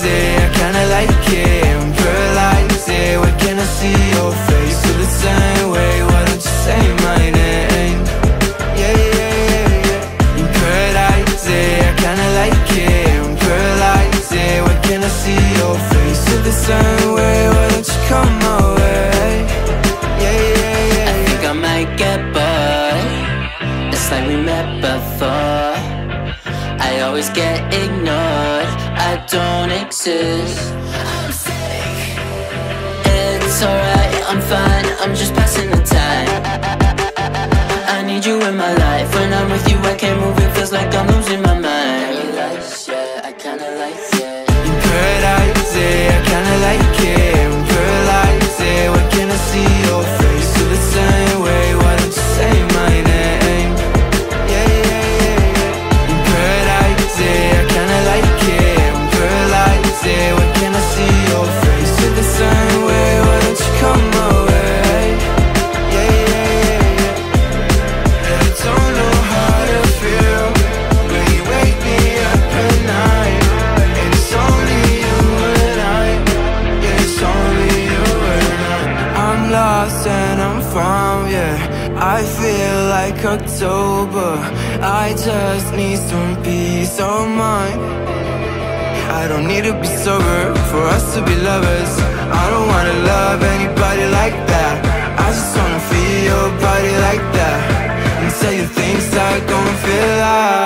Yeah, I kinda like it yeah, why can't I see your face? The same way, why don't you say my name? Yeah, yeah, yeah, yeah yeah, I kinda like it yeah, why can't I see your face? The same way, why don't you come my way? Yeah, yeah, yeah, yeah I think I might get bored It's like we met before just get ignored. I don't exist. I'm sick It's alright, I'm fine. I'm just passing the time. I need you in my life. When I'm with you I can't move. It feels like I'm losing my mind. Paradise, yeah, I kinda like it I feel like October. I just need some peace of mind. I don't need to be sober for us to be lovers. I don't wanna love anybody like that. I just wanna feel your body like that And tell you things I don't feel like,